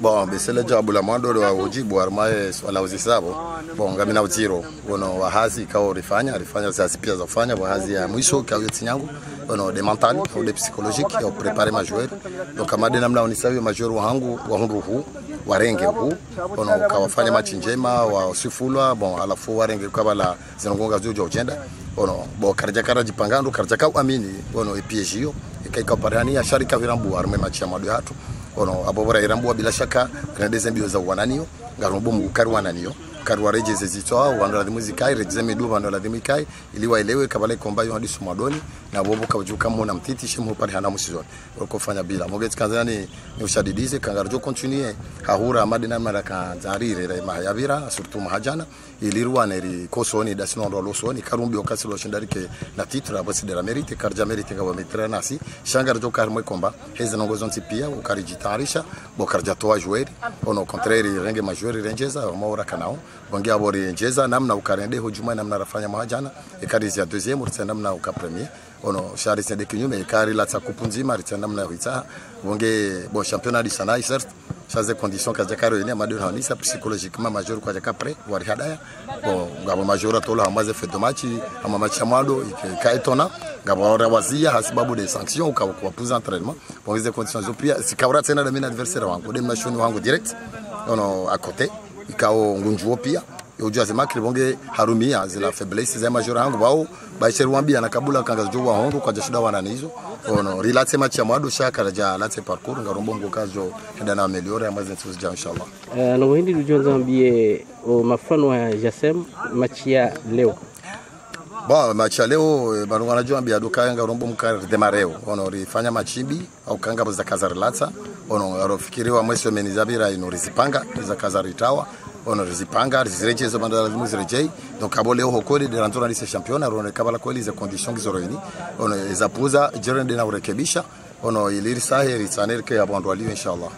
bon besele jabu la mwando wa ujibu armaye swala uzisabo bon. Ngamina utiro wono wahazi kao rifanya rifanya sasa pia za kufanya wahazi ya mwisho kao yote yangu bono de mental au de psychologique ya préparer ma joueur donc amade namna onisawi ma joueur wangu wa hundu huu warenge huu wono kawafanya machi njema wa sifulwa bon alafu warenge kabala zinongonga zujo ujenda bono bo karja karaji pangandu karja kau amini ikaika parani ya sharika virambu arme machi ya madu hatu ono abobora irambua bila shaka kanadeze mbio za wananiyo ngarumbu mukari wananio kari zitoa zitwa wando ladhimu zikai rejeze medu wando ladhimu ikai ili waelewe kabale komba yo hadi sumadoni na bobo kabujuka mona mtiti shimu upari hana musizoni. Kufanya bila. Mogeti kanzani ni ushadidize kangarjo continue hahura amadi na mara kanzarire re mahayabira surtout mahajana ili ruwane ri kosoni dasino ndo losoni karumbi okasi lo shindarike na titra basi de la mérite karja merite kawa metra nasi shangarjo karmwe komba heze nongozo pia ukarijitarisha bo karja toa joueur ono contraire renge majoueur rengeza maura kanao bonge bori njeza namna ukarende hujuma namna rafanya mahajana. Ikari ya deuxième urtsa namna uka premier. Ono shari sende kinyume ikari la tsa kupunzima ritsa namna huitsa bonge bo championnat du sanai certes. Chaze condition kaja karo ene amadu hanisa psychologiquement major kwa jaka pre wari hadaya bo ngabo major tola amaze de match ama match amado ikaetona ngabo ora wazia hasibabu de sanction uka kwa puza entraînement. Bon ze conditions zo pia sikawra tena na mina adversaire wangu de machine wangu direct. Ono à ikao ngunjuo pia ujua sema kilibonge harumia zila faiblesse za majora yangu bao baisheru wambia na kabula kanga jo wa hongo kwa wana nizo ono match ya mwadu shaka raja late parcours ngarombo ngo kazo henda na ameliore amaze nsuzi ja inshallah. Uh, na muhindi lujonza mbie mafano ya jasem machi ya leo bon match ya leo bado wanajua mbia duka yanga rombo mka demareo ono rifanya machimbi au kanga za kazarilata ono arofikiriwa mwezi wa menizabira ino rizipanga za kazaritawa ono rizipanga rizirejezo banda lazimu zirejei. Donc abo leo hokori de rantora lise championa rone kabala kweli ze condition gizoroini ono ezapuza jerende na urekebisha. Ono iliri sahe ritsanerke abandwaliwe inshallah